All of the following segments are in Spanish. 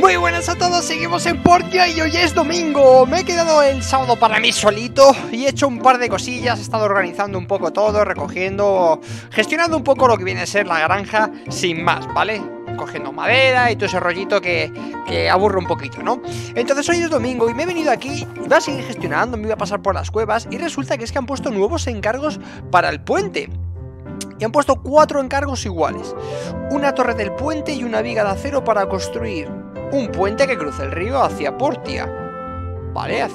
Muy buenas a todos, seguimos en Portia y hoy es domingo Me he quedado el sábado para mí solito y he hecho un par de cosillas He estado organizando un poco todo, recogiendo, gestionando un poco lo que viene a ser la granja sin más, ¿vale? Cogiendo madera y todo ese rollito que, que aburre un poquito, ¿no? Entonces hoy es domingo y me he venido aquí, iba a seguir gestionando, me iba a pasar por las cuevas Y resulta que es que han puesto nuevos encargos para el puente y han puesto cuatro encargos iguales. Una torre del puente y una viga de acero para construir un puente que cruce el río hacia Portia. ¿Vale?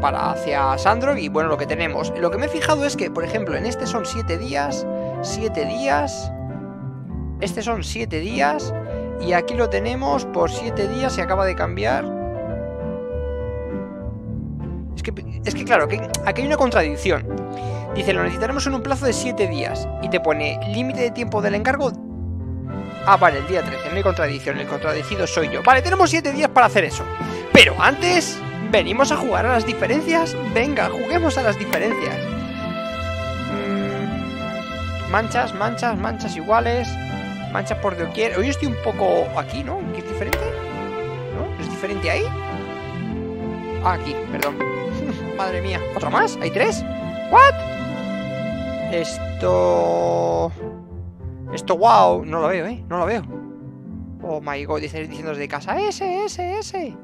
Para hacia Sandro y bueno, lo que tenemos. Lo que me he fijado es que, por ejemplo, en este son 7 días, 7 días, este son 7 días y aquí lo tenemos por 7 días, se acaba de cambiar. Es que, es que claro, aquí hay una contradicción. Dice, lo necesitaremos en un plazo de 7 días. Y te pone límite de tiempo del encargo Ah, vale, el día 13, no hay contradicción, el contradecido soy yo. Vale, tenemos 7 días para hacer eso. Pero antes, ¿venimos a jugar a las diferencias? Venga, juguemos a las diferencias. Mm, manchas, manchas, manchas iguales. Manchas por doquier. Hoy estoy un poco aquí, ¿no? ¿Qué es diferente? ¿No? ¿Es diferente ahí? Ah, aquí, perdón. Madre mía. ¿Otro más? ¿Hay tres? ¿What? Esto... Esto, wow, no lo veo, ¿eh? No lo veo. Oh my god, dice, diciendo desde casa, ese, ese, ese.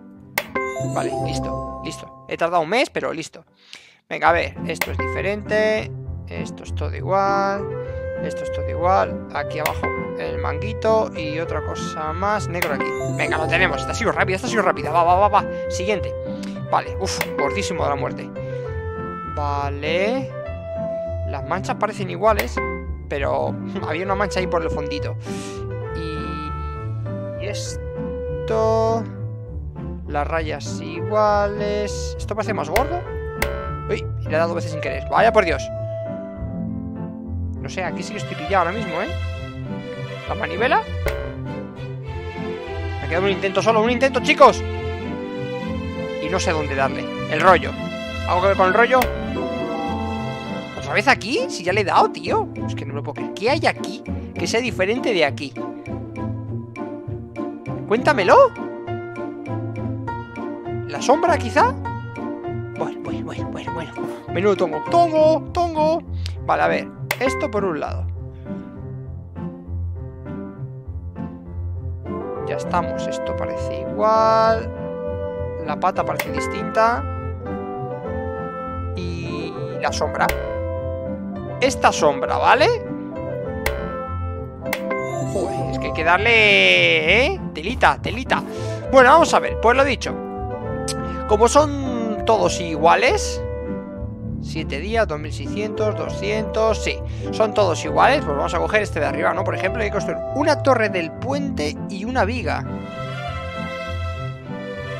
Vale, listo, listo. He tardado un mes, pero listo. Venga, a ver, esto es diferente. Esto es todo igual. Esto es todo igual. Aquí abajo el manguito y otra cosa más. Negro aquí. Venga, lo tenemos. Esta ha sido rápida, esta ha sido rápida. Va, va, va, va. Siguiente. Vale, uff, gordísimo de la muerte. Vale. Las manchas parecen iguales pero había una mancha ahí por el fondito. Y, esto... Las rayas iguales... ¿Esto parece más gordo? Uy, le he dado veces sin querer. Vaya por Dios. No sé, aquí sí que estoy pillado ahora mismo, ¿eh? La manivela. Me ha quedado un intento solo, un intento, chicos. Y no sé dónde darle. El rollo. ¿Algo que ver con el rollo? ¿Otra vez aquí? Si ya le he dado, tío. Es que no lo puedo creer. ¿Qué hay aquí que sea diferente de aquí? Cuéntamelo. ¿La sombra, quizá? Bueno, bueno, bueno, bueno, bueno. Menudo tongo. ¡Tongo! ¡Tongo! Vale, a ver. Esto por un lado. Ya estamos. Esto parece igual. La pata parece distinta. Y la sombra esta sombra, ¿vale? Uy, es que hay que darle... ¿eh? Telita, telita Bueno, vamos a ver, pues lo dicho Como son todos iguales 7 días, 2600, 200, sí Son todos iguales, pues vamos a coger este de arriba, ¿no? Por ejemplo, hay que construir una torre del puente y una viga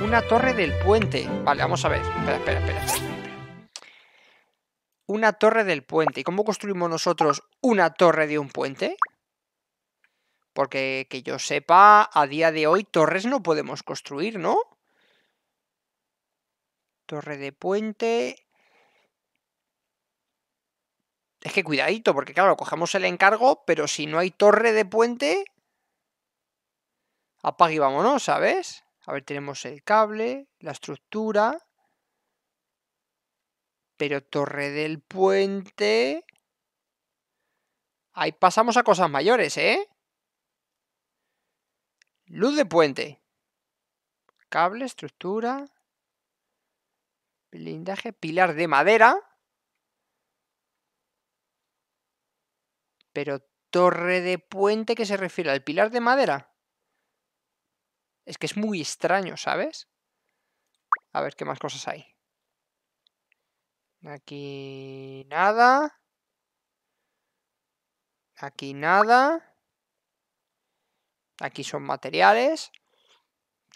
Una torre del puente Vale, vamos a ver espera, espera, espera una torre del puente. ¿Y cómo construimos nosotros una torre de un puente? Porque que yo sepa, a día de hoy torres no podemos construir, ¿no? Torre de puente... Es que cuidadito, porque claro, cogemos el encargo, pero si no hay torre de puente... Apague y vámonos, ¿sabes? A ver, tenemos el cable, la estructura... Pero Torre del Puente... Ahí pasamos a cosas mayores, ¿eh? Luz de puente. Cable, estructura. Blindaje, pilar de madera. Pero torre de puente, ¿qué se refiere? ¿Al pilar de madera? Es que es muy extraño, ¿sabes? A ver qué más cosas hay. Aquí nada. Aquí nada. Aquí son materiales.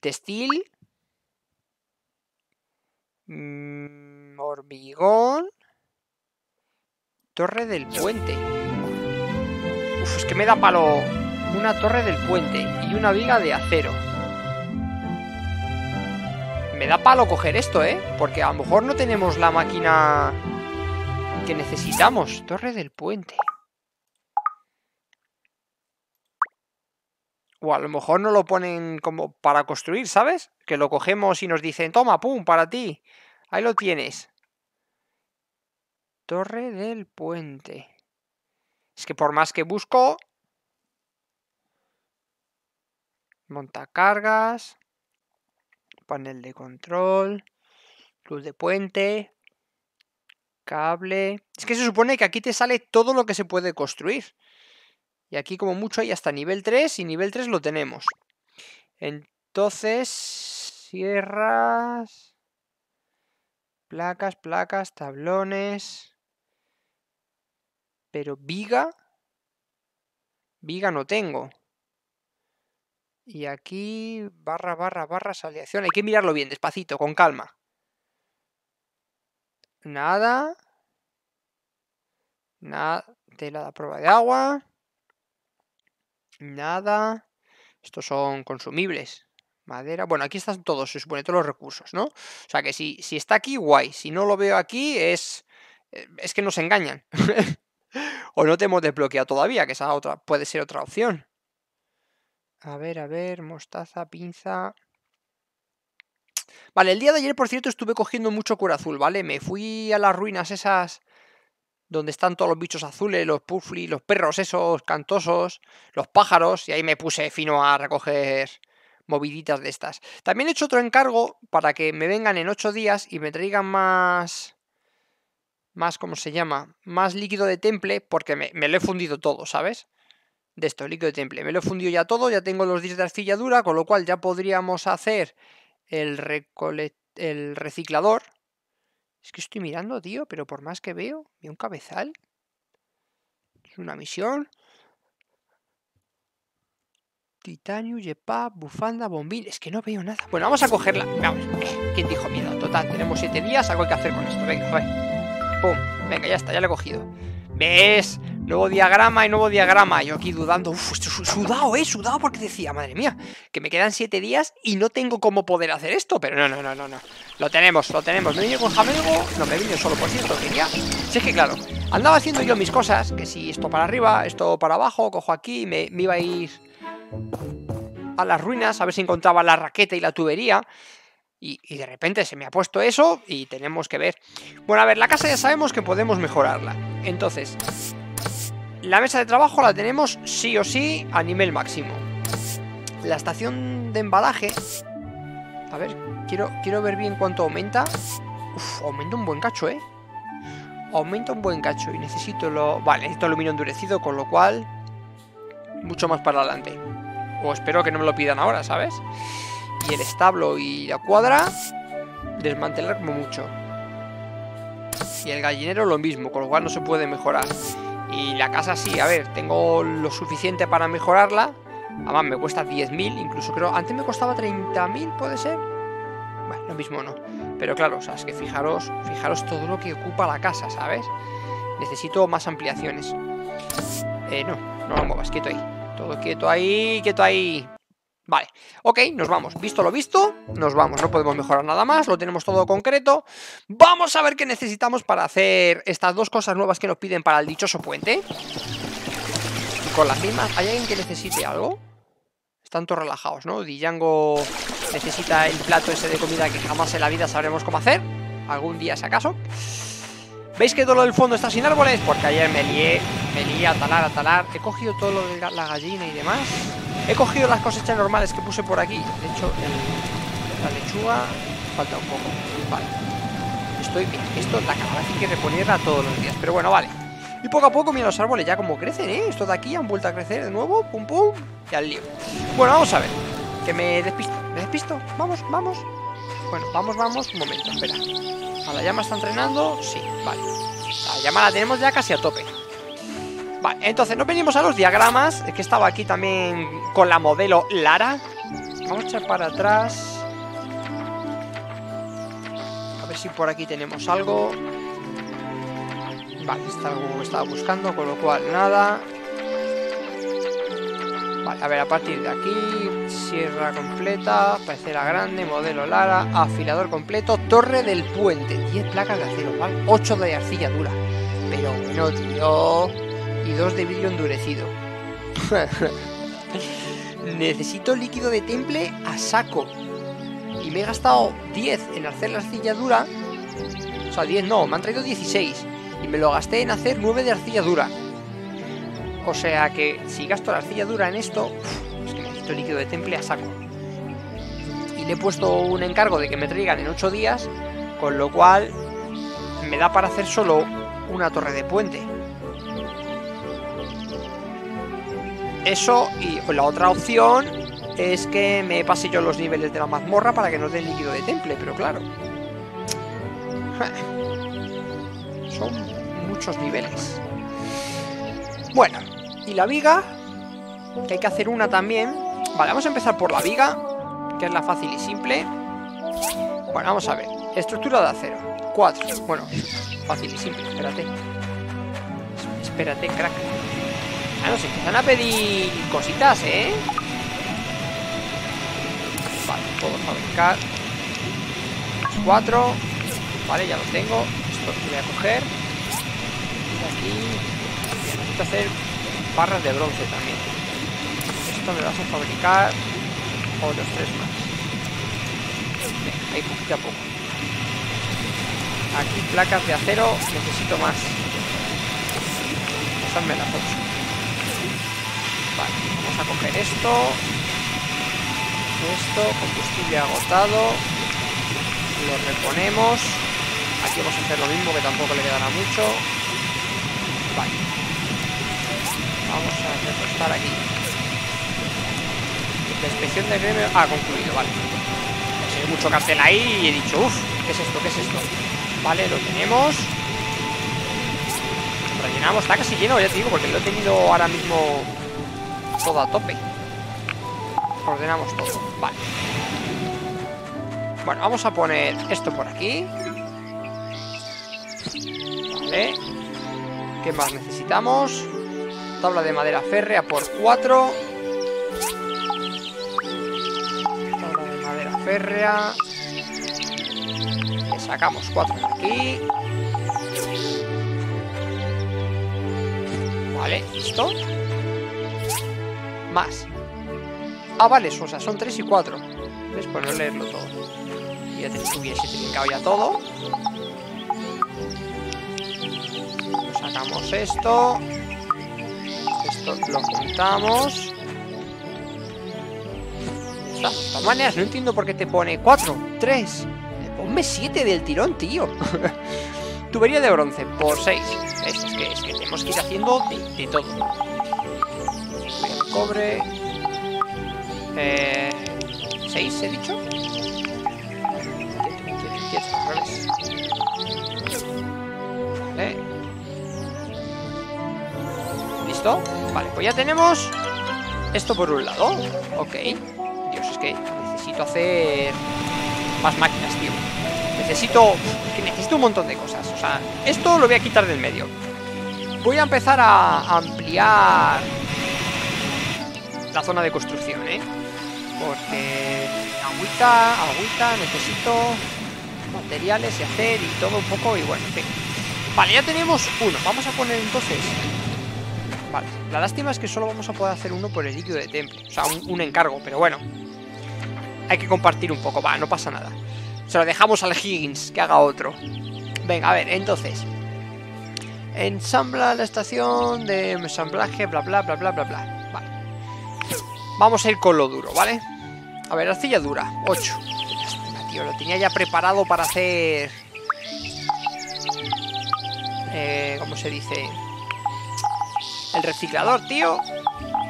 Textil. Mm, hormigón. Torre del puente. Uf, es que me da palo una torre del puente y una viga de acero me da palo coger esto, ¿eh? Porque a lo mejor no tenemos la máquina que necesitamos. Torre del puente. O a lo mejor no lo ponen como para construir, ¿sabes? Que lo cogemos y nos dicen, toma, pum, para ti. Ahí lo tienes. Torre del puente. Es que por más que busco... Montacargas. Panel de control. Luz de puente. Cable. Es que se supone que aquí te sale todo lo que se puede construir. Y aquí como mucho hay hasta nivel 3 y nivel 3 lo tenemos. Entonces, sierras, placas, placas, tablones. Pero viga, viga no tengo. Y aquí, barra, barra, barra, saliación. Hay que mirarlo bien, despacito, con calma. Nada. Nada. Tela de prueba de agua. Nada. Estos son consumibles. Madera. Bueno, aquí están todos, se supone, todos los recursos, ¿no? O sea que si, si está aquí, guay. Si no lo veo aquí, es. Eh, es que nos engañan. o no te hemos desbloqueado todavía, que esa otra puede ser otra opción. A ver, a ver, mostaza, pinza. Vale, el día de ayer, por cierto, estuve cogiendo mucho cura azul, ¿vale? Me fui a las ruinas esas donde están todos los bichos azules, los puffly, los perros esos cantosos, los pájaros, y ahí me puse fino a recoger moviditas de estas. También he hecho otro encargo para que me vengan en 8 días y me traigan más... Más, ¿cómo se llama? Más líquido de temple, porque me, lo he fundido todo, ¿sabes? De esto, líquido de temple. Me lo he fundido ya todo, ya tengo los 10 de arcilla dura, con lo cual ya podríamos hacer el, el reciclador, es que estoy mirando, tío, pero por más que veo, veo un cabezal. Es una misión. Titanio, yepa, bufanda, bombín. Es que no veo nada. Bueno, vamos a cogerla. Vamos. Eh, ¿Quién dijo miedo? Total, tenemos siete días. Algo hay que hacer con esto. Venga, joder. Pum. Venga, ya está, ya lo he cogido. ¿Ves? Nuevo diagrama y nuevo diagrama. Yo aquí dudando. Uf, sudado, eh, sudado porque decía, madre mía, que me quedan siete días y no tengo cómo poder hacer esto. Pero no, no, no, no, no. Lo tenemos, lo tenemos. Me vine con Jamelgo. No, me vine solo, por cierto, que ya. Si es que claro, andaba haciendo yo mis cosas. Que si esto para arriba, esto para abajo, cojo aquí, me, me iba a ir a las ruinas a ver si encontraba la raqueta y la tubería. Y, de repente se me ha puesto eso y tenemos que ver. Bueno, a ver, la casa ya sabemos que podemos mejorarla. Entonces, la mesa de trabajo la tenemos sí o sí a nivel máximo. La estación de embalaje... A ver, quiero, quiero ver bien cuánto aumenta. Uf, aumenta un buen cacho, ¿eh? Aumenta un buen cacho y necesito lo... Vale, necesito aluminio endurecido, con lo cual... Mucho más para adelante. O espero que no me lo pidan ahora, ¿sabes? Y el establo y la cuadra, desmantelar como mucho. Y el gallinero lo mismo, con lo cual no se puede mejorar. Y la casa sí, a ver, tengo lo suficiente para mejorarla. Además, me cuesta 10.000, incluso creo... Antes me costaba 30.000, ¿puede ser? Bueno, lo mismo no. Pero claro, o sea, es que fijaros, fijaros todo lo que ocupa la casa, ¿sabes? Necesito más ampliaciones. Eh, no, no lo muevas, quieto ahí. Todo quieto ahí, quieto ahí. Vale, ok, nos vamos. Visto lo visto, nos vamos. No podemos mejorar nada más, lo tenemos todo concreto. Vamos a ver qué necesitamos para hacer estas dos cosas nuevas que nos piden para el dichoso puente. Y con las mismas, ¿hay alguien que necesite algo? Están todos relajados, ¿no? Django necesita el plato ese de comida que jamás en la vida sabremos cómo hacer. Algún día, si acaso. ¿Veis que todo lo del fondo está sin árboles? Porque ayer me lié, me lié a talar, a talar. He cogido todo lo de la gallina y demás. He cogido las cosechas normales que puse por aquí. De hecho, la lechuga falta un poco. Vale. Estoy bien. Esto la calabaza hay que reponerla todos los días. Pero bueno, vale. Y poco a poco, mira los árboles ya como crecen, ¿eh? Esto de aquí han vuelto a crecer de nuevo. Pum, pum. Y al lío. Bueno, vamos a ver. Que me despisto. ¿Me despisto? Vamos, vamos. Bueno, vamos, vamos. Un momento, espera. ¿A la llama está entrenando? Sí, vale. La llama la tenemos ya casi a tope. Vale, entonces nos venimos a los diagramas. Que estaba aquí también con la modelo Lara. Vamos a echar para atrás. A ver si por aquí tenemos algo. Vale, está algo que estaba buscando, con lo cual nada. Vale, a ver, a partir de aquí, sierra completa, parcela grande, modelo Lara, afilador completo, torre del puente, 10 placas de acero, ¿vale? 8 de arcilla dura. Pero bueno, tío. Y 2 de vidrio endurecido. necesito líquido de temple a saco. Y me he gastado 10 en hacer la arcilla dura. O sea, 10 no, me han traído 16. Y me lo gasté en hacer 9 de arcilla dura. O sea que si gasto la arcilla dura en esto, es que necesito líquido de temple a saco. Y le he puesto un encargo de que me traigan en 8 días, con lo cual me da para hacer solo una torre de puente. Eso y la otra opción es que me pase yo los niveles de la mazmorra para que nos den líquido de temple, pero claro. Son muchos niveles. Bueno, y la viga, que hay que hacer una también. Vale, vamos a empezar por la viga, que es la fácil y simple. Bueno, vamos a ver. Estructura de acero. 4. Bueno, fácil y simple, espérate. Espérate, crack. Ah, no, se empiezan a pedir cositas, ¿eh? Vale, puedo fabricar. Cuatro. Vale, ya los tengo. Esto lo voy a coger. Y aquí. Necesito hacer barras de bronce también. Esto me vas a fabricar otros tres más. Ahí poquito a poco. Aquí placas de acero, necesito más. Pasadme las ocho. Vale, vamos a coger esto. Esto, combustible agotado. Lo reponemos. Aquí vamos a hacer lo mismo, que tampoco le quedará mucho. Vale. Vamos a repostar aquí. La inspección de gremio ha concluido, vale. Hay mucho cartel ahí y he dicho, uff, ¿qué es esto? ¿Qué es esto? Vale, lo tenemos. Rellenamos, está casi lleno, ya te digo, porque lo he tenido ahora mismo todo a tope. Ordenamos todo, vale. Bueno, vamos a poner esto por aquí. Vale. ¿Qué más necesitamos? Tabla de madera férrea por 4. Tabla de madera férrea. Le sacamos 4 de aquí. Vale, listo. Más. Ah, vale, o sea, son 3 y 4. ¿Ves? Pues no leerlo todo. Ya te hubiese trincado ya todo. Sacamos esto. Esto lo juntamos. De todas maneras, no entiendo por qué te pone 4, 3. Ponme 7 del tirón, tío. Tubería de bronce por 6. Es, es, que, es que tenemos que ir haciendo de, de todo. Cobre. Eh, 6, he dicho. Vale. Vale, pues ya tenemos esto por un lado. Ok. Dios, es que necesito hacer más máquinas, tío. Necesito... Que necesito un montón de cosas. O sea, esto lo voy a quitar del medio. Voy a empezar a ampliar la zona de construcción, ¿eh? Porque agüita, agüita, necesito materiales y hacer y todo un poco y bueno, en fin. Vale, ya tenemos uno. Vamos a poner entonces... La lástima es que solo vamos a poder hacer uno por el líquido de temple. O sea, un, un encargo, pero bueno. Hay que compartir un poco, va, no pasa nada. Se lo dejamos al Higgins, que haga otro. Venga, a ver, entonces. Ensambla la estación de ensamblaje, bla, bla, bla, bla, bla, bla. Vale. Vamos a ir con lo duro, ¿vale? A ver, arcilla dura, 8. Tío, lo tenía ya preparado para hacer... Eh, ¿Cómo se dice? El reciclador, tío.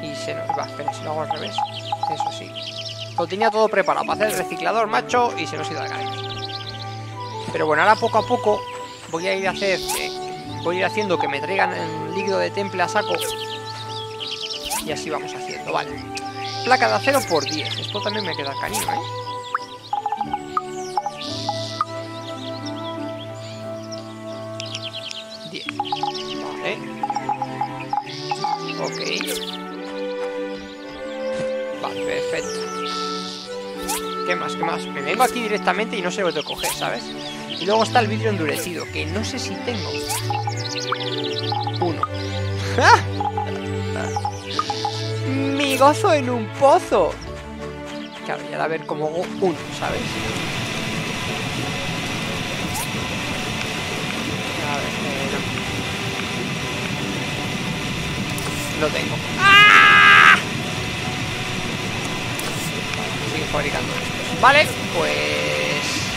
Y se nos... Va, espera, si lo hago al revés. Eso sí. Lo tenía todo preparado para hacer el reciclador, macho, y se nos ha ido al caer. Pero bueno, ahora poco a poco voy a ir a hacer... Eh, voy a ir haciendo que me traigan el líquido de temple a saco. Y así vamos haciendo, vale. Placa de acero por 10. Esto también me queda canino, ¿eh? ¿Qué más? ¿Qué más? Me vengo aquí directamente y no sé dónde coger, ¿sabes? Y luego está el vidrio endurecido, que no sé si tengo. Uno. Mi gozo en un pozo. Claro, y ahora a ver como uno, ¿sabes? A ver, eh, no. Lo tengo. ¡Ah! Sigue fabricando estos. Vale, pues...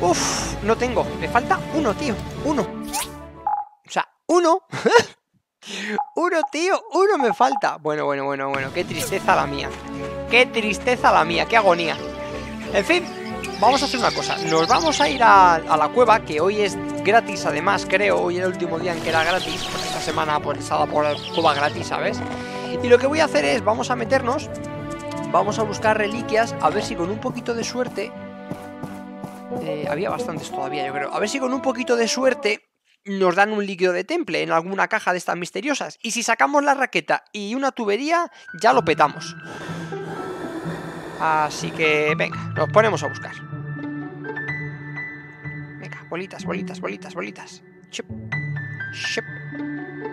Uf, no tengo. Me falta uno, tío. Uno. O sea, uno. uno, tío. Uno me falta. Bueno, bueno, bueno, bueno. Qué tristeza la mía. Qué tristeza la mía. Qué agonía. En fin, vamos a hacer una cosa. Nos vamos a ir a, a la cueva, que hoy es gratis además, creo. Hoy era el último día en que era gratis. Pues esta semana pues estaba por la cueva gratis, ¿sabes? Y lo que voy a hacer es, vamos a meternos... Vamos a buscar reliquias, a ver si con un poquito de suerte eh, había bastantes todavía, yo creo. A ver si con un poquito de suerte nos dan un líquido de temple en alguna caja de estas misteriosas. Y si sacamos la raqueta y una tubería, ya lo petamos. Así que, venga, nos ponemos a buscar. Venga, bolitas, bolitas, bolitas, bolitas.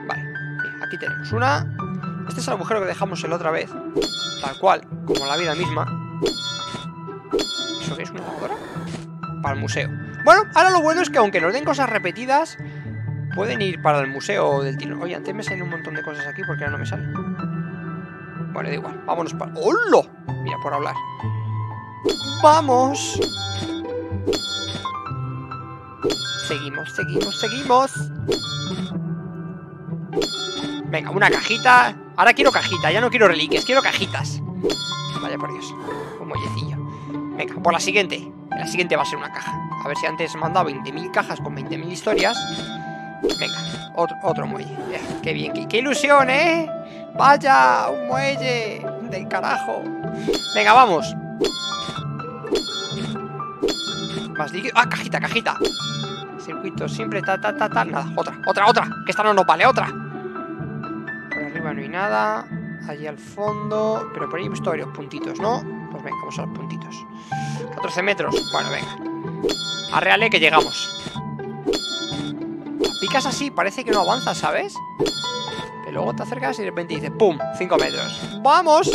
Vale, bien, aquí tenemos una. Este es el agujero que dejamos la otra vez. Tal cual, como la vida misma. ¿Eso qué es una lavadora? para el museo. Bueno, ahora lo bueno es que aunque nos den cosas repetidas, pueden ir para el museo del tiro. Oye, antes me salen un montón de cosas aquí porque ahora no me salen. Bueno, da igual, vámonos para... ¡Hola! Mira, por hablar. ¡Vamos! Seguimos, seguimos, seguimos. Venga, una cajita. Ahora quiero cajita, ya no quiero reliquias, quiero cajitas. Vaya por Dios, un muellecillo. Venga, por la siguiente. La siguiente va a ser una caja. A ver si antes me han dado 20.000 cajas con 20.000 historias. Venga, otro, otro muelle. qué bien, qué, qué, ilusión, ¿eh? Vaya, un muelle del carajo. Venga, vamos. Más líquido. Ah, cajita, cajita. Circuito siempre, ta, ta, ta. Nada, otra, otra, otra. Que esta no nos vale, otra. No hay nada. Allí al fondo. Pero por ahí he visto varios puntitos, ¿no? Pues venga, vamos a los puntitos. 14 metros. Bueno, venga. Arreale que llegamos. Picas así, parece que no avanzas, ¿sabes? Que luego te acercas y de repente dices ¡Pum! 5 metros. ¡Vamos!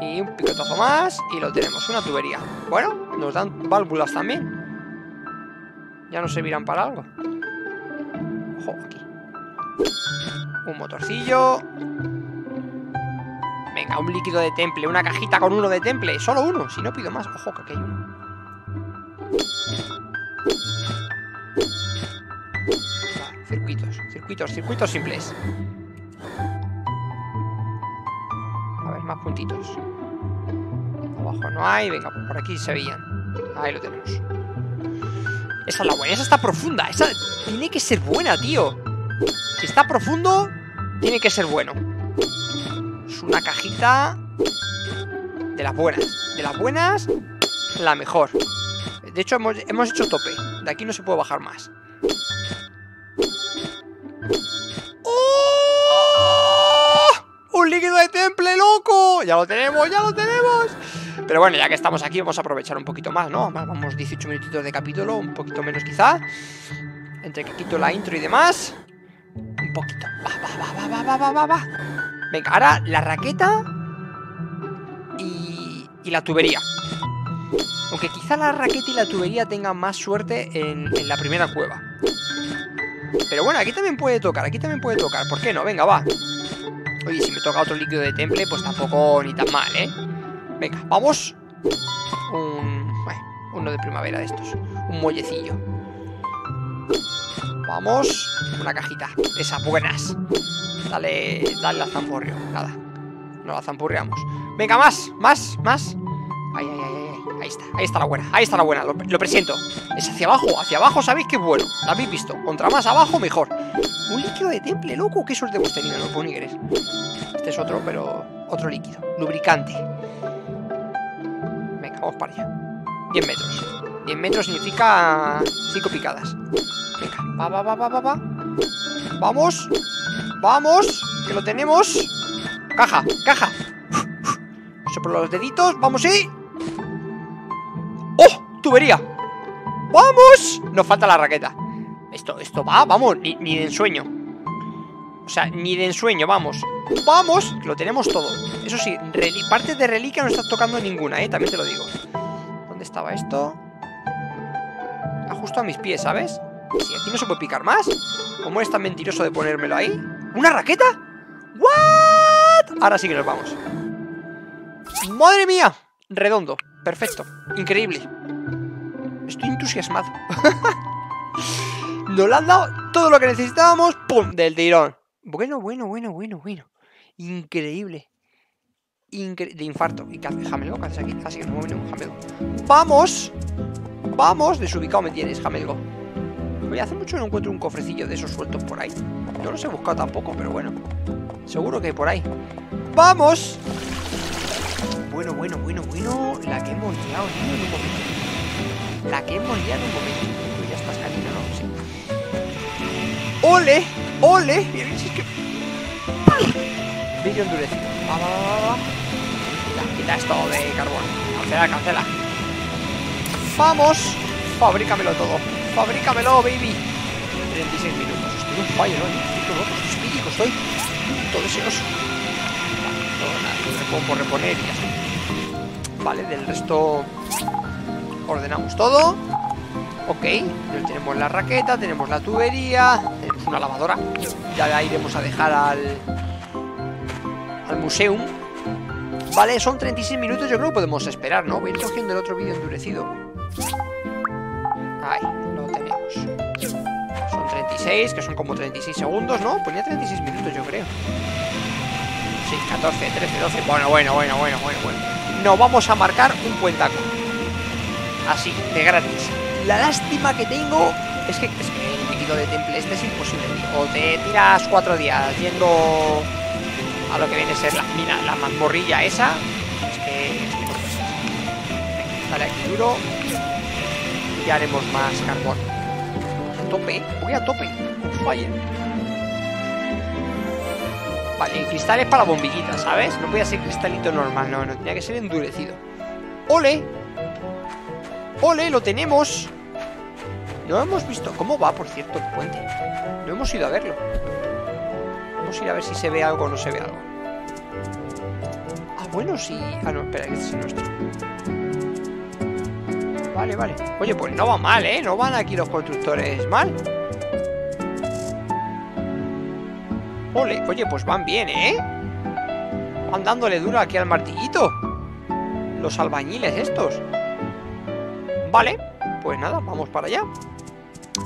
Y un picotazo más y lo tenemos. Una tubería. Bueno, nos dan válvulas también. Ya no servirán para algo. Un motorcillo. Venga, un líquido de temple, una cajita con uno de temple. Solo uno, si no pido más. Ojo, que aquí hay uno. Circuitos, circuitos, circuitos simples. A ver, más puntitos. Abajo no hay, venga, pues por aquí se veían. Ahí lo tenemos. Esa es la buena, esa está profunda Esa tiene que ser buena, tío Si está profundo, tiene que ser bueno una cajita de las buenas. De las buenas, la mejor. De hecho, hemos, hecho tope. De aquí no se puede bajar más. ¡Oh! ¡Un líquido de temple, loco! ¡Ya lo tenemos, ya lo tenemos! Pero bueno, ya que estamos aquí, vamos a aprovechar un poquito más, ¿no? Vamos 18 minutitos de capítulo, un poquito menos quizá. Entre que quito la intro y demás. Un poquito. Va, va, va, va, va, va, va, va. Venga, ahora la raqueta y, la tubería. Aunque quizá la raqueta y la tubería tengan más suerte en, en, la primera cueva. Pero bueno, aquí también puede tocar, aquí también puede tocar. ¿Por qué no? Venga, va. Oye, si me toca otro líquido de temple, pues tampoco ni tan mal, ¿eh? Venga, vamos. Un... Bueno, uno de primavera de estos. Un muellecillo. Vamos. Una cajita. Esas buenas. Dale, dale la zampurrio. Nada. No la zampurreamos. Venga, más, más, más. Ahí, ahí, ahí, ahí. Ahí está, ahí está la buena, ahí está la buena, lo, lo presiento Es hacia abajo, hacia abajo sabéis que es bueno La habéis visto, contra más abajo mejor Un líquido de temple, loco, qué suerte hemos tenido, no puedo Este es otro, pero otro líquido Lubricante Venga, vamos para allá 10 metros 10 metros significa 5 picadas Venga, va, va, va, va, va, va Vamos Vamos, que lo tenemos Caja, caja Soplo los deditos, vamos y... ¡Oh! ¡Tubería! ¡Vamos! Nos falta la raqueta Esto, esto va, vamos, ni, de ensueño. O sea, ni de ensueño, vamos. ¡Vamos! Lo tenemos todo. Eso sí, parte de reliquia no está tocando ninguna, ¿eh? También te lo digo. ¿Dónde estaba esto? A mis pies, ¿sabes? Si aquí no se puede picar más. ¿Cómo es tan mentiroso de ponérmelo ahí? ¿Una raqueta? ¿What? Ahora sí que nos vamos. ¡Madre mía! Redondo. Perfecto. Increíble. Estoy entusiasmado. Nos lo han dado todo lo que necesitábamos. ¡Pum! Del tirón. Bueno, bueno, bueno, bueno, bueno. Increíble. de infarto. ¿Y qué aquí? Así que no Jamelgo. ¡Vamos! ¡Vamos! Desubicado me tienes, Jamelgo. Oye, hace mucho no encuentro un cofrecillo de esos sueltos por ahí. Yo los he buscado tampoco, pero bueno. Seguro que hay por ahí. ¡Vamos! Bueno, bueno, bueno, bueno. La que hemos liado en un momento. La que hemos liado en un momento. Tú ya estás canino, ¿no? Sí. ¡Ole! ¡Ole! Bien, es que... Vídeo endurecido. Va, va, va, va. Quita, quita esto de carbón. Cancela, cancela. ¡Vamos! Fabrícamelo todo. Fabrícamelo, baby. 36 minutos. Estoy un fallo, ¿no? Estoy loco, estoy espírico, estoy todo deseoso. Vale, por reponer y está. Vale, del resto ordenamos todo. Ok, tenemos la raqueta, tenemos la tubería, tenemos una lavadora. Ya la iremos a dejar al, al museum. Vale, son 36 minutos, yo creo que podemos esperar, ¿no? Voy a ir cogiendo el otro vídeo endurecido. que son como 36 segundos, ¿no? Pues Ponía 36 minutos, yo creo. Sí, 14, 13, 12. Bueno, bueno, bueno, bueno, bueno, bueno. Nos vamos a marcar un cuentaco. Así, de gratis. La lástima que tengo es que, es que el líquido de temple este es imposible. O te tiras 4 días yendo a lo que viene a ser la, la mazmorrilla esa. Es que, es que no Venga, dale aquí duro. Y haremos más carbón. Tope, voy a tope. Fire. Vale, cristales para bombillitas, ¿sabes? No podía ser cristalito normal, no, no, tenía que ser endurecido. ¡Ole! ¡Ole! ¡Lo tenemos! No hemos visto... ¿Cómo va, por cierto, el puente? No hemos ido a verlo. Vamos a ir a ver si se ve algo o no se ve algo. Ah, bueno, sí... Ah, no, espera, que este es nuestro. Vale, vale. Oye, pues no va mal, ¿eh? No van aquí los constructores mal. Ole, oye, pues van bien, ¿eh? Van dándole duro aquí al martillito. Los albañiles estos. Vale, pues nada, vamos para allá.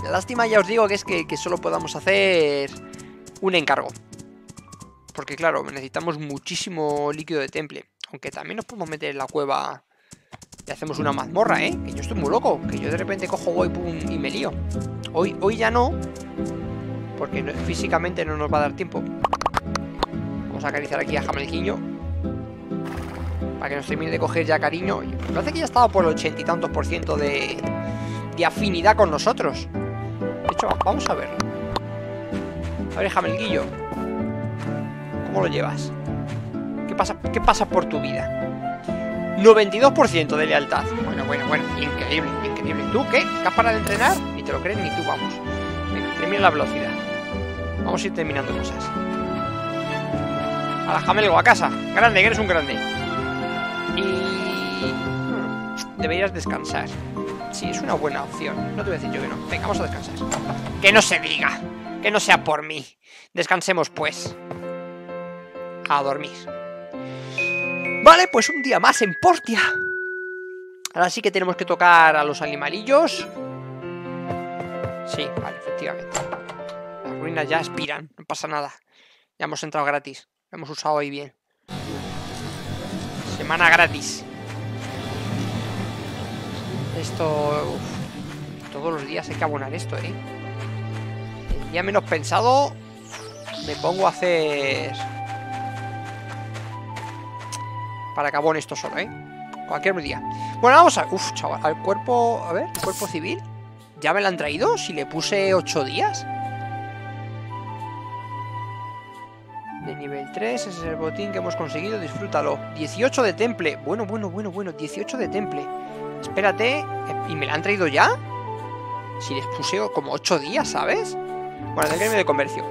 La lástima ya os digo que es que, que solo podamos hacer un encargo. Porque claro, necesitamos muchísimo líquido de temple. Aunque también nos podemos meter en la cueva y hacemos una mazmorra, ¿eh? Que yo estoy muy loco. Que yo de repente cojo voy pum, y me lío. Hoy, hoy ya no. Porque físicamente no nos va a dar tiempo. Vamos a acariciar aquí a Jamelquiño. Para que nos termine de coger ya cariño. Me parece que ya estaba por el ochenta y tantos por ciento de, de afinidad con nosotros. De hecho, vamos a verlo. A ver, Jamelguillo. ¿Cómo lo llevas? ¿Qué pasa, ¿Qué pasa por tu vida? 92% de lealtad. Bueno, bueno, bueno. Increíble, increíble. ¿Tú qué? ¿Qué has parado de entrenar? Ni te lo crees ni tú, vamos. Venga, termina la velocidad. Vamos a ir terminando cosas. A la Jamelgo, a casa. Grande, que eres un grande. Y... Hmm, deberías descansar. Sí, es una buena opción. No te voy a decir yo que no. Venga, vamos a descansar. Que no se diga. Que no sea por mí. Descansemos, pues. A dormir. Vale, pues un día más en Portia. Ahora sí que tenemos que tocar a los animalillos. Sí, vale, efectivamente. Las ruinas ya expiran, no pasa nada. Ya hemos entrado gratis. Hemos usado ahí bien. Semana gratis. Esto... todos los días hay que abonar esto, ¿eh? El día menos pensado... Me pongo a hacer para cabón esto solo, ¿eh? Cualquier día. Bueno, vamos a... Uf, chaval, al cuerpo... A ver, el cuerpo civil. ¿Ya me lo han traído? Si le puse 8 días. De nivel 3, ese es el botín que hemos conseguido, disfrútalo. 18 de temple. Bueno, bueno, bueno, bueno, 18 de temple. Espérate, ¿y me la han traído ya? Si les puseo como 8 días, ¿sabes? Bueno, del gremio de comercio.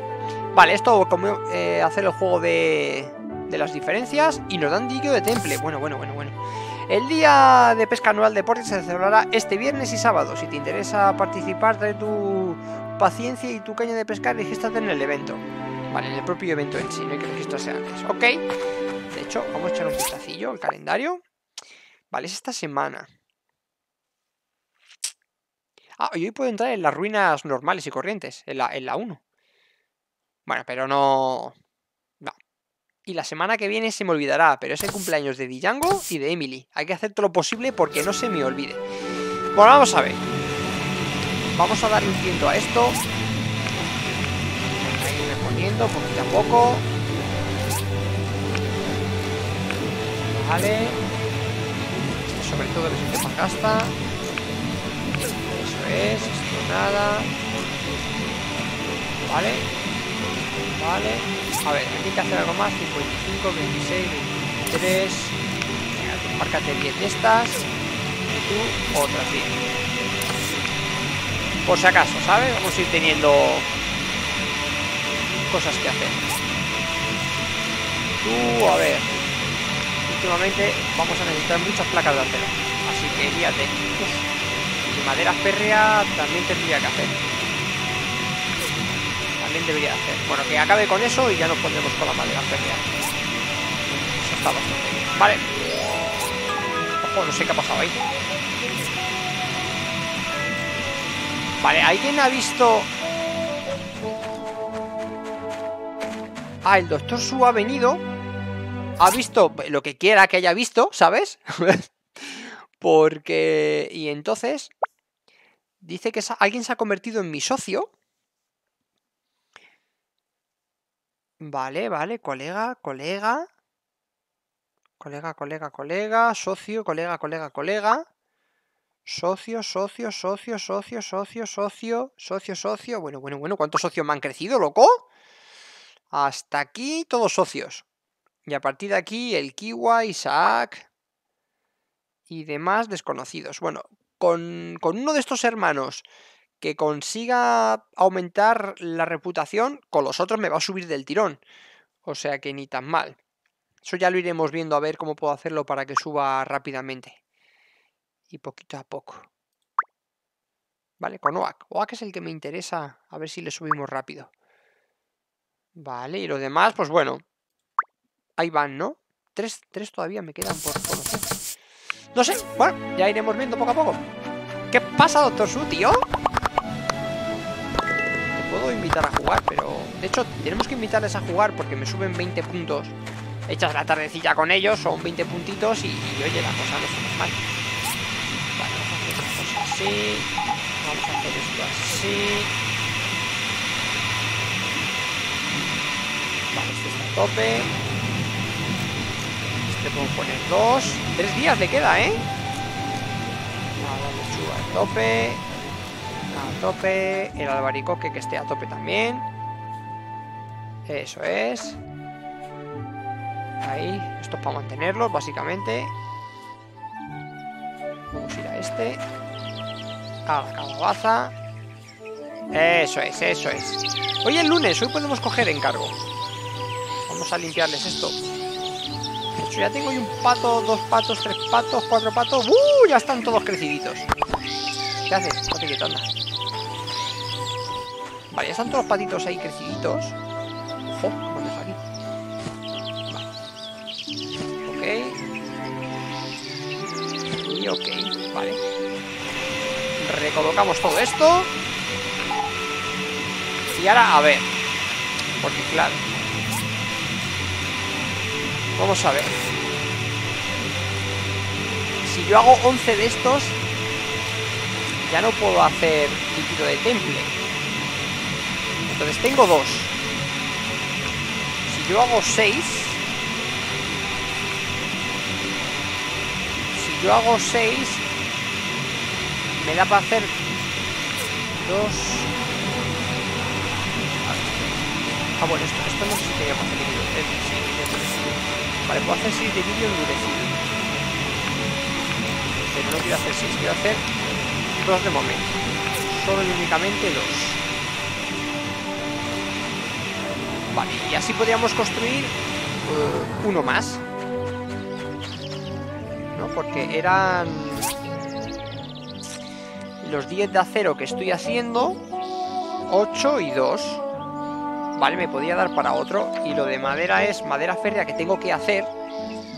Vale, esto como eh, hacer el juego de, de las diferencias y nos dan digo de temple. Bueno, bueno, bueno, bueno. El día de pesca anual de Portis se celebrará este viernes y sábado. Si te interesa participar, trae tu paciencia y tu caña de pescar y regístrate en el evento. Vale, en el propio evento en sí, no hay que registrarse antes. Ok. De hecho, vamos a echar un vistacillo al calendario. Vale, es esta semana. Ah, y hoy puedo entrar en las ruinas normales y corrientes, en la, en la 1. Bueno, pero. No. Y la semana que viene se me olvidará, pero es el cumpleaños de Django y de Emily. Hay que hacer todo lo posible porque no se me olvide. Bueno, vamos a ver. Vamos a darle un tiento a esto. A irme poniendo poquito a poco. Vale. Sobre todo que más gasta. Eso es, esto nada. Vale. Vale. A ver, hay que hacer algo más. 55, 26, 23. Venga, tú márcate 10 de estas. Y tú otras 10. Por si acaso, ¿sabes? Vamos a ir teniendo cosas que hacer. Tú, a ver. Últimamente vamos a necesitar muchas placas de acero. Así que fíjate. Y madera férrea también tendría que hacer. También debería hacer. Bueno, que acabe con eso y ya nos pondremos con la madera férrea. Eso está bastante bien. Vale. Ojo, no sé qué ha pasado ahí. Vale, ¿alguien ha visto...? Ah, el doctor Su ha venido Ha visto lo que quiera que haya visto, ¿sabes? Porque... Y entonces... Dice que alguien se ha convertido en mi socio Vale, vale, colega, colega Colega, colega, colega Socio, colega, colega, colega Socio, socio, socio, socio, socio, socio, socio, socio. Bueno, bueno, bueno, ¿cuántos socios me han crecido, loco? Hasta aquí todos socios. Y a partir de aquí el Kiwa, Isaac y demás desconocidos. Bueno, con, con uno de estos hermanos que consiga aumentar la reputación, con los otros me va a subir del tirón. O sea que ni tan mal. Eso ya lo iremos viendo a ver cómo puedo hacerlo para que suba rápidamente y poquito a poco. Vale, con OAK. OAK es el que me interesa. A ver si le subimos rápido. Vale, y lo demás, pues bueno. Ahí van, ¿no? Tres, tres todavía me quedan por conocer. No sé, bueno, ya iremos viendo poco a poco. ¿Qué pasa, Doctor Su, tío? Invitar a jugar, pero... De hecho, tenemos que invitarles a jugar porque me suben 20 puntos. Echas la tardecilla con ellos, son 20 puntitos y, oye, la cosa no está mal. Vamos a hacer esto así. Vale, este está a tope. Este puedo poner dos. Tres días le queda, ¿eh? La lechuga a tope. A tope. El albaricoque que esté a tope también. Eso es. Ahí. Esto es para mantenerlos, básicamente. Vamos a ir a este a la calabaza. Eso es, eso es. Hoy es lunes, hoy podemos coger encargo. Vamos a limpiarles esto. De hecho, ya tengo un pato, dos patos, tres patos, cuatro patos. ¡Uh! Ya están todos creciditos. ¿Qué haces? No te anda. Vale, ya están todos los patitos ahí creciditos. Ojo, ¿dónde está? Vale. Ok. Y ok, vale. Recolocamos todo esto. Y ahora, a ver. Porque claro. Vamos a ver. Si yo hago 11 de estos, ya no puedo hacer líquido de temple. Entonces tengo dos. Si yo hago 6... Si yo hago 6, me da para hacer dos... Ah, bueno, esto, esto no sé si tenía para hacer. Eh, Vale, puedo hacer 6 de vídeo endurecido. Pero no quiero hacer 6, quiero hacer dos de momento. Solo y únicamente dos. Vale, y así podríamos construir eh, uno más. ¿No? Porque eran los 10 de acero que estoy haciendo, 8 y 2. Vale, me podía dar para otro. Y lo de madera es madera férrea que tengo que hacer.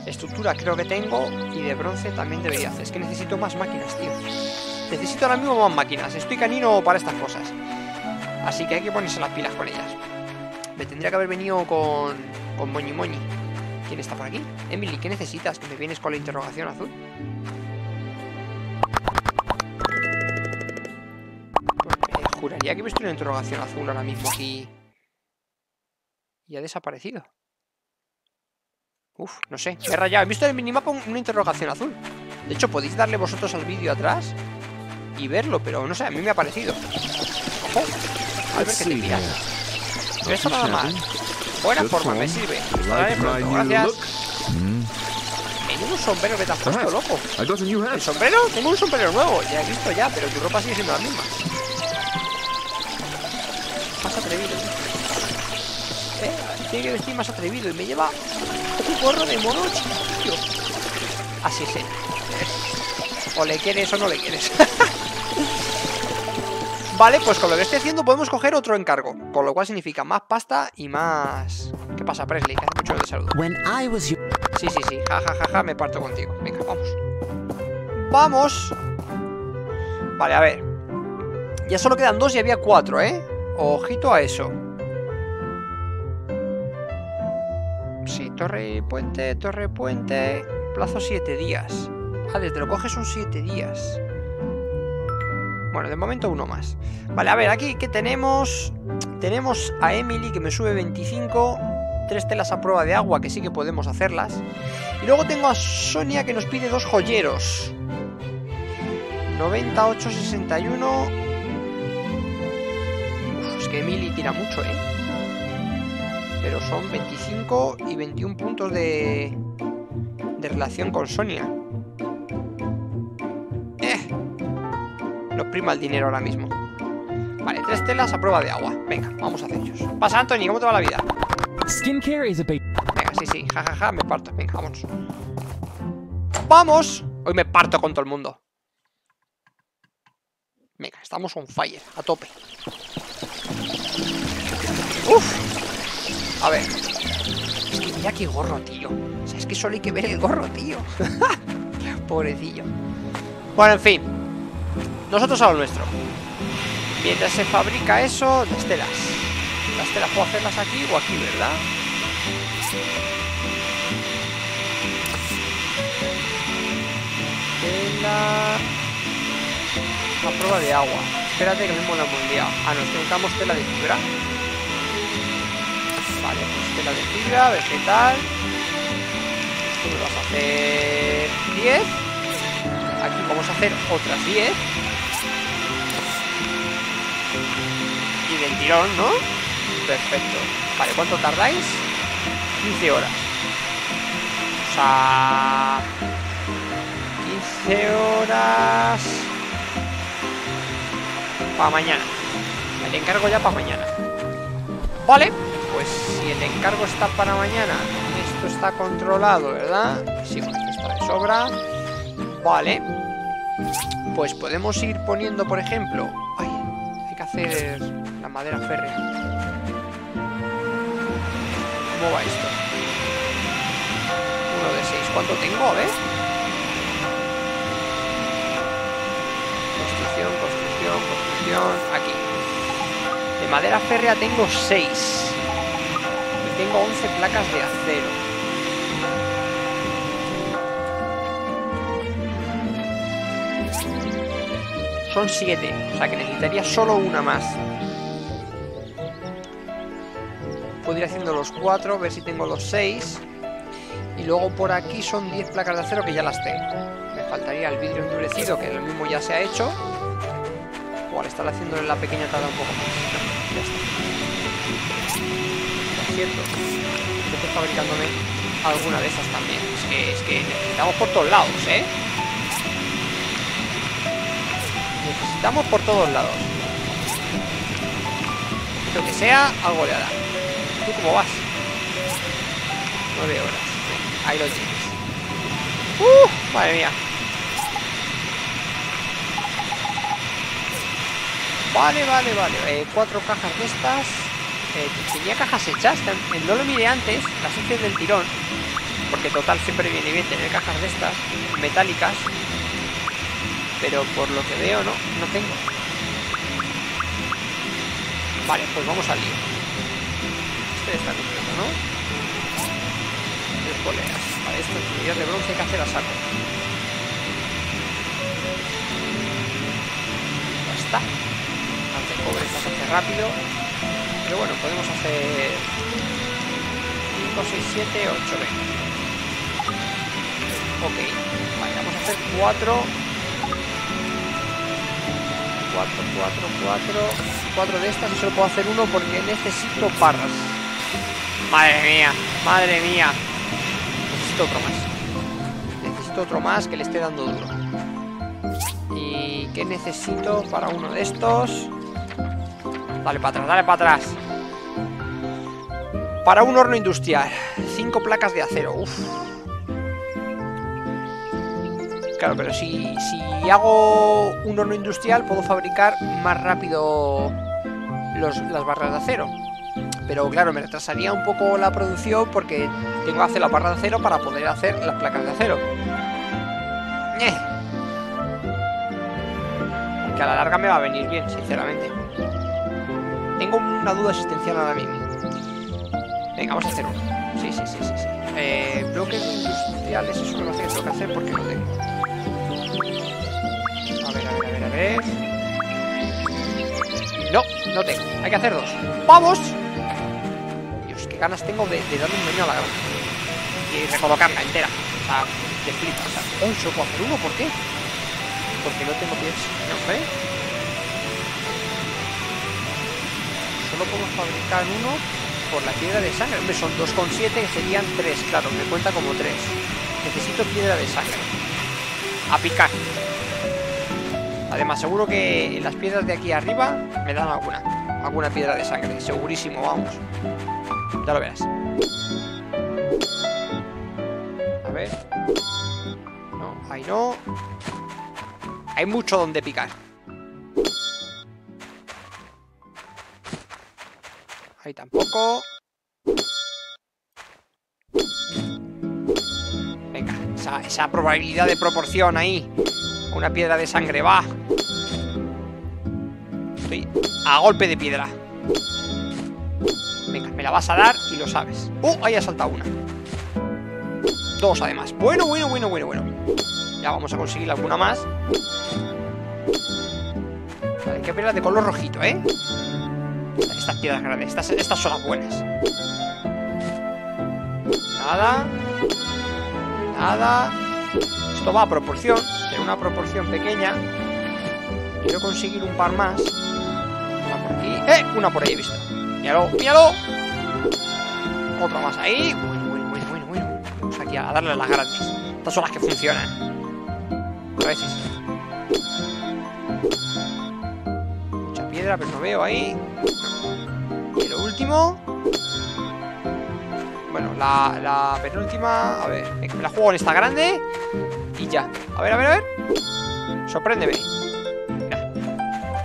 Estructura creo que tengo. Y de bronce también debería hacer. Es que necesito más máquinas, tío. Necesito ahora mismo más máquinas. Estoy canino para estas cosas. Así que hay que ponerse las pilas con ellas. Me tendría que haber venido con, con Moñi Moñi. ¿Quién está por aquí? Emily, ¿qué necesitas? Que me vienes con la interrogación azul. me juraría que he visto una interrogación azul ahora mismo aquí. Y ha desaparecido. Uf, no sé, me he rayado. He visto en el minimapa una interrogación azul. De hecho, podéis darle vosotros al vídeo atrás y verlo, pero no sé, a mí me ha parecido. Ojo, a ver qué te pillas. Eso nada mal. Buena forma, me sirve. Vale, pronto, gracias. Menudo sombrero que te has puesto, loco. ¿El sombrero? Tengo un sombrero nuevo, ya he visto ya, pero tu ropa sigue siendo la misma. Más atrevido, ¿eh? Tiene que vestir más atrevido y me lleva un gorro de mono chiquillo. Así sí. O le quieres o no le quieres. Vale, pues con lo que estoy haciendo podemos coger otro encargo. Con lo cual significa más pasta y más... ¿Qué pasa, Presley? Que hace mucho de saludo. Sí, sí, sí. Ja, ja, ja, ja, me parto contigo. Venga, vamos. ¡Vamos! Vale, a ver. Ya solo quedan dos y había cuatro, ¿eh? Ojito a eso. Sí, torre y puente, torre y puente. Plazo siete días. Ah, desde lo coges son siete días. Bueno, de momento uno más. Vale, a ver, aquí ¿qué tenemos? Tenemos a Emily que me sube 25. Tres telas a prueba de agua que sí que podemos hacerlas. Y luego tengo a Sonia que nos pide dos joyeros. 98, 61. Uf, es que Emily tira mucho, ¿eh? Pero son 25 y 21 puntos de, de relación con Sonia. Nos prima el dinero ahora mismo. Vale, tres telas a prueba de agua. Venga, vamos a hacer ellos. Pasa, Anthony, ¿cómo te va la vida? Venga, sí, sí, jajaja, ja, ja, me parto. Venga, vamos. ¡Vamos! Hoy me parto con todo el mundo. Venga, estamos on fire, a tope. Uf. A ver. Es que mira qué gorro, tío. O sea, es que solo hay que ver el gorro, tío. Pobrecillo. Bueno, en fin. Nosotros a lo nuestro. Mientras se fabrica eso, las telas. Las telas puedo hacerlas aquí o aquí, ¿verdad? Tela... A prueba de agua. Espérate que me mola mundial. Ah, nos necesitamos tela de fibra. Vale, pues tela de fibra, vegetal. Esto me vas a hacer 10. Aquí vamos a hacer otras 10. Del tirón, ¿no? Perfecto. Vale, ¿cuánto tardáis? 15 horas. O sea... 15 horas... Para mañana. El encargo ya para mañana. Vale, pues si el encargo está para mañana, esto está controlado, ¿verdad? Sí, bueno, está de sobra. Vale. Pues podemos ir poniendo, por ejemplo... hacer madera férrea. ¿Cómo va esto? Uno de seis. ¿Cuánto tengo? A ver. Construcción, construcción, construcción. Aquí. De madera férrea tengo seis. Y tengo 11 placas de acero. Son siete, o sea que necesitaría solo una más. puedo ir haciendo los 4, ver si tengo los 6. Y luego por aquí son 10 placas de acero que ya las tengo. Me faltaría el vidrio endurecido, que el mismo ya se ha hecho. O al estar haciendo en la pequeña tarda un poco más. ya está. Por cierto, estoy fabricándome alguna de esas también. Es que necesitamos por todos lados, ¿eh? Necesitamos por todos lados. visto que sea, algo le hará. ¿Tú cómo vas? Nueve horas. Ahí lo tienes. ¡Uh! Madre mía. Vale, vale, vale. Eh, cuatro cajas de estas. Eh, tenía cajas hechas. No lo miré antes. Las hice del tirón. Porque total siempre viene bien tener cajas de estas. Metálicas. Pero por lo que veo no, no tengo. Vale, pues vamos al lío. Este está completo, ¿no? Tres poleas. Vale, esto es de bronce que hacer a saco. Ya está. Hace cobre hace rápido. Pero bueno, podemos hacer 5, 6, 7, 8, venga. Ok. Vale, vamos a hacer 4 4, 4, 4 4 de estas y solo puedo hacer uno porque necesito parras. Madre mía, madre mía. Necesito otro más. Necesito otro más que le esté dando duro. ¿Y qué necesito para uno de estos? Dale para atrás, dale para atrás. Para un horno industrial. 5 placas de acero, uff Claro, pero si, si hago un horno industrial puedo fabricar más rápido las barras de acero. Pero claro, me retrasaría un poco la producción porque tengo que hacer la barra de acero para poder hacer las placas de acero. Eh. Que a la larga me va a venir bien, sinceramente. Tengo una duda existencial ahora mismo. Venga, vamos a hacer uno. Sí, sí, sí, sí. sí. Eh, bloques industriales, eso no lo sé, tengo que hacer porque no tengo. No, no tengo. Hay que hacer dos. ¡Vamos! Dios, qué ganas tengo de, darle un daño a la granja. Y recolocarla entera. O sea, de flipa. O sea, oh, puedo hacer uno, ¿por qué? Porque no tengo pies. No. Solo puedo fabricar uno por la piedra de sangre. Hombre, son 2,7 que serían 3. Claro, me cuenta como 3. Necesito piedra de sangre. A picar. Además, seguro que las piedras de aquí arriba me dan alguna. Alguna piedra de sangre. Segurísimo, vamos. Ya lo verás. A ver. No, ahí no. Hay mucho donde picar. Ahí tampoco. Venga, esa, esa probabilidad de proporción ahí. Una piedra de sangre, va. Estoy a golpe de piedra. Venga, me la vas a dar y lo sabes. ¡Uh! Ahí ha saltado una. Dos, además. Bueno, bueno, bueno, bueno, bueno. Ya vamos a conseguir alguna más. Vale, que piedras de color rojito, ¿eh? Estas piedras grandes. Estas, estas son las buenas. Nada. Nada. Esto va a proporción en una proporción pequeña. Quiero conseguir un par más. Una por aquí. ¡Eh! Una por ahí visto. Míralo, míralo. Otra más ahí. Bueno, bueno, bueno, bueno, bueno. Vamos aquí a darle las grandes. Estas son las que funcionan. A veces. Mucha piedra, pero no veo ahí. Y lo último. Bueno, la, penúltima. A ver, la juego en esta grande. Y ya. A ver, a ver, a ver. Sorpréndeme.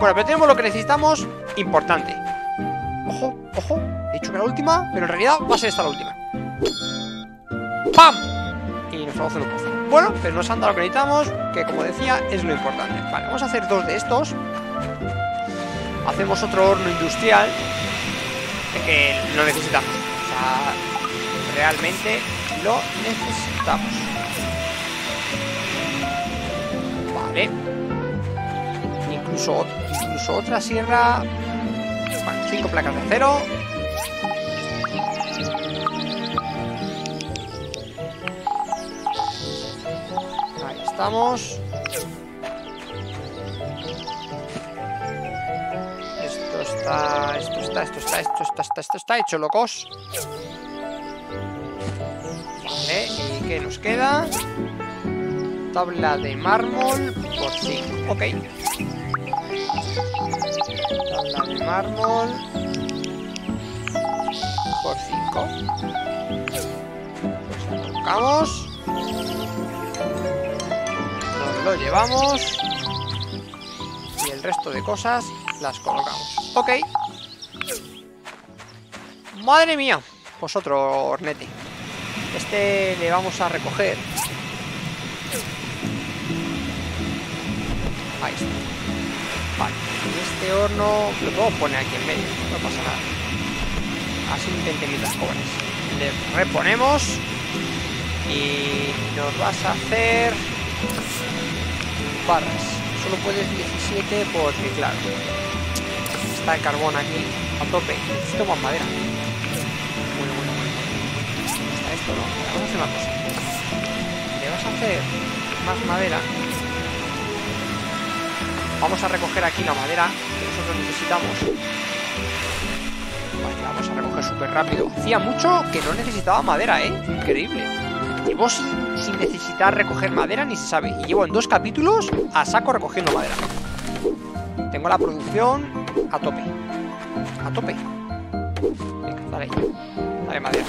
Bueno, pero tenemos lo que necesitamos importante. Ojo, ojo. He dicho que la última, pero en realidad va a ser esta la última. ¡Pam! Y nos vamos a hacer un. Bueno, pero nos han dado lo que necesitamos, que como decía, es lo importante. Vale, vamos a hacer dos de estos. Hacemos otro horno industrial que lo necesitamos. O sea, realmente lo necesitamos. Incluso, incluso otra sierra. Bueno, cinco placas de acero. Ahí estamos. Esto está, esto está, esto está, esto está, esto está, esto está hecho, locos. Qué nos queda? tabla de mármol por 5. Ok. Tabla de mármol. por 5. Pues lo. Nos lo llevamos. Y el resto de cosas las colocamos. Ok. Madre mía. Pues otro hornete. Este le vamos a recoger. Ahí. Y este horno lo puedo poner aquí en medio. No pasa nada. Así intente mientras cobres. Le reponemos. Y nos vas a hacer barras. Solo puedes 17 porque, claro, está el carbón aquí a tope. Necesito más madera. Vamos a hacer una cosa. Le vas a hacer más madera. Vamos a recoger aquí la madera que nosotros necesitamos. Vale, vamos a recoger súper rápido. Hacía mucho que no necesitaba madera, ¿eh? Increíble. Llevo sin, sin, necesitar recoger madera ni se sabe. Y llevo en dos capítulos a saco recogiendo madera. Tengo la producción a tope. A tope. Venga, dale. Dale madera.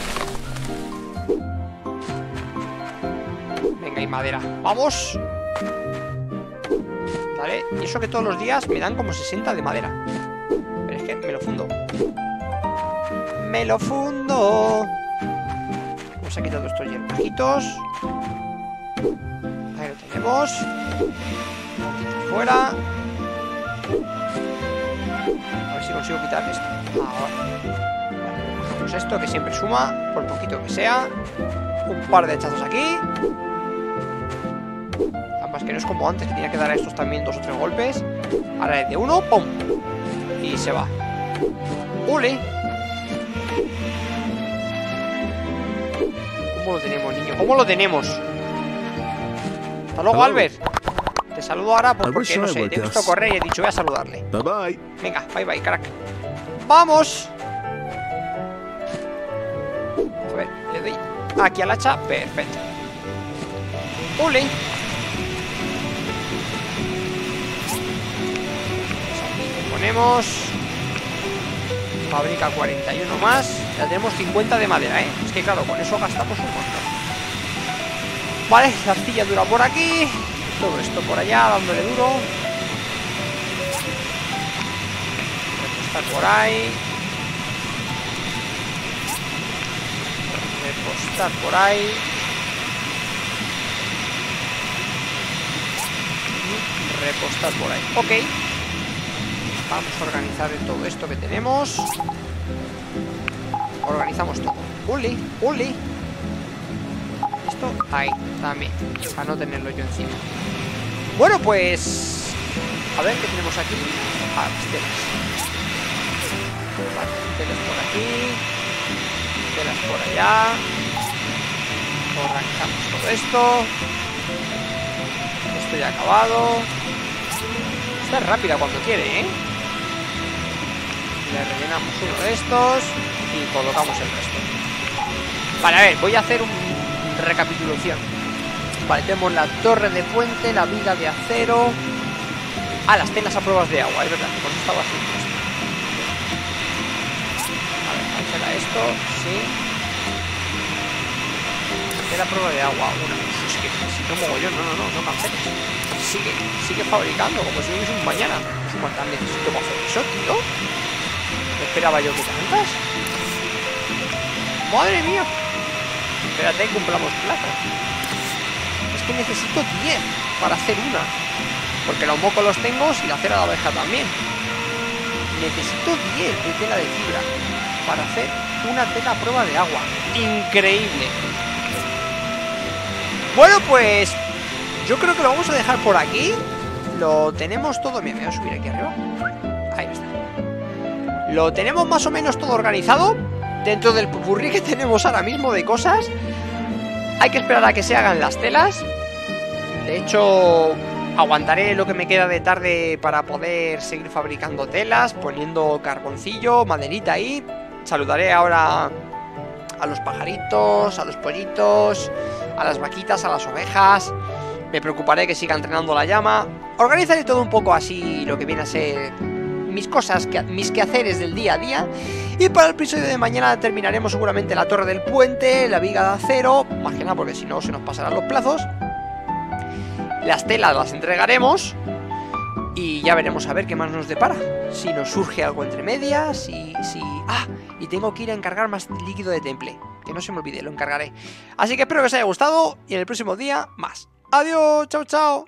Venga, y madera. ¡Vamos! Vale, y eso que todos los días me dan como 60 de madera. Pero es que me lo fundo. Me lo fundo. Vamos a quitar estos hierbajitos. Ahí lo tenemos. Fuera. A ver si consigo quitar esto. Ahora. Esto que siempre suma, por poquito que sea. Un par de hachazos aquí. Además que no es como antes, que tenía que dar a estos también dos o tres golpes. Ahora es de uno, ¡pum! Y se va. ¡Ule! ¿Cómo lo tenemos, niño? ¿Cómo lo tenemos? Hasta luego, Albert. Te saludo ahora pues, porque, no sé, te he visto correr y he dicho voy a saludarle. Bye bye. Venga, bye bye, crack. ¡Vamos! Aquí al hacha. Perfecto. ¡Ule! ponemos Fabrica 41 más Ya tenemos 50 de madera, ¿eh? Es que claro, con eso gastamos un montón Vale, la arcilla dura por aquí Todo esto por allá, dándole duro Repostar por ahí Repostar por ahí Y repostar por ahí Ok Vamos a organizar todo esto que tenemos. Organizamos todo. ¡Uli! ¡Uli! Esto ahí, también. Para no tenerlo yo encima. Bueno, pues... A ver qué tenemos aquí. Ah, las telas. Vale, telas por aquí. Telas por allá. Organizamos todo esto. Esto ya acabado. Está rápida cuando quiere, ¿eh? Le rellenamos uno de estos y colocamos el resto. Vale, a ver, voy a hacer un recapitulación. Vale, tenemos la torre de puente, la viga de acero. Ah, las telas a pruebas de agua, es verdad, por eso estaba así. A ver, cancela esto, sí. A prueba de agua, una. Es que si no mogollón, no, no, no, no canceles. Sigue, sigue fabricando como si hubiese un mañana. ¿Cuántas necesito para hacer eso, tío? esperaba yo que tantas. ¡Madre mía! Espérate, cumplamos plata. Es que necesito 10 para hacer una. Porque los mocos los tengo y la cera de abeja también. Necesito 10 de tela de fibra para hacer una tela a prueba de agua. Increíble. Bueno, pues yo creo que lo vamos a dejar por aquí. Lo tenemos todo. Mira, me voy a subir aquí arriba. Ahí está. Lo tenemos más o menos todo organizado Dentro del pupurrí que tenemos ahora mismo de cosas Hay que esperar a que se hagan las telas De hecho, aguantaré lo que me queda de tarde para poder seguir fabricando telas Poniendo carboncillo, maderita ahí Saludaré ahora a los pajaritos, a los pollitos A las vaquitas, a las ovejas Me preocuparé que siga entrenando la llama Organizaré todo un poco así lo que viene a ser mis cosas, mis quehaceres del día a día. Y para el episodio de mañana terminaremos seguramente la torre del puente, la viga de acero, más que nada porque si no se nos pasarán los plazos. Las telas las entregaremos y ya veremos a ver qué más nos depara. Si nos surge algo entre medias, si... si... ¡Ah! Y tengo que ir a encargar más líquido de temple. Que no se me olvide, lo encargaré. Así que espero que os haya gustado y en el próximo día más. Adiós, chao, chao.